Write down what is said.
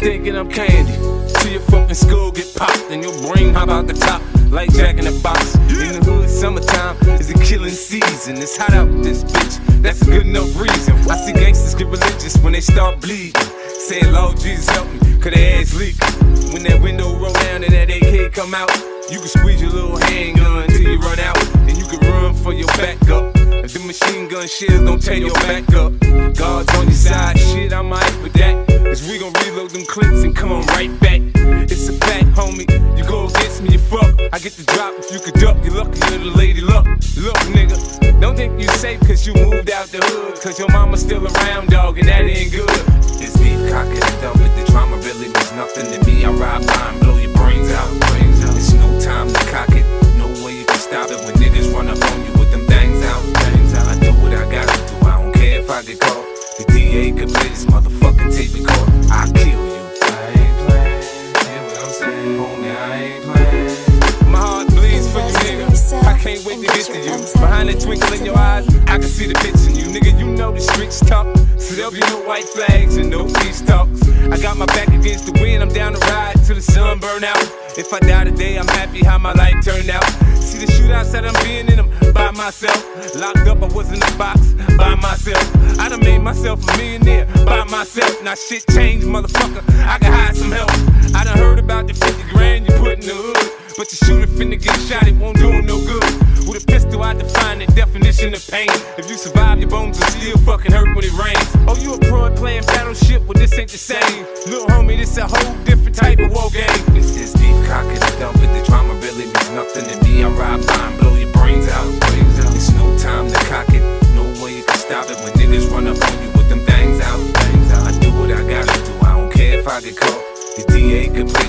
thinking I'm candy. See your fucking skull get popped and your brain hop out the top like Jack in the Box. In the hood, summertime is a killing season. It's hot out this bitch. That's a good enough reason. I see gangsters get religious when they start bleeding. Saying, Lord Jesus help me, cause their ass leak. When that window roll down and that AK come out, you can squeeze your little handgun till you run out. And you can run for your backup. If the machine gun shells don't tear your back up. God's on your side, shit, I'm out with that. Cause we gon' reload them clips and come on right back. It's a fact, homie. You go against me, you fuck. I get the drop if you could duck. You lucky little lady, luck. Look, nigga. Don't think you safe cause you moved out the hood. Cause your mama's still around, dog, and that ain't good. It's cocking it up with the trauma really was nothing to me. I ride by and blow This motherfucking tape record. I kill you. I ain't playing. Hear what I'm saying, homie? I ain't playing. My heart bleeds for you, nigga. I can't wait to get to you. Behind the twinkle in your eyes, I can see the bitch in you. Nigga, you know the streets tough. So there'll be no white flags and no peace talks. I got my back against the wind, I'm down to ride till the sun burn out. If I die today, I'm happy how my life turned out. See the shootouts that I'm being in them by myself. Locked up, I was in the box by myself myself a millionaire by myself. Now shit changed, motherfucker. I can hide some help. I done heard about the 50 grand you put in the hood. But you shoot shooter finna get shot, it won't do him no good. With a pistol, I define the definition of pain. If you survive, your bones will still fucking hurt when it rains. Oh, you a pro playing battleship, well, this ain't the same. Little homie, this a whole different type of war game. It's this deep cock in the dump, but the drama really means nothing to me. I ride blind, blow your brains out. It's no time to cock it, no way you can stop it when niggas run up on you. DA good.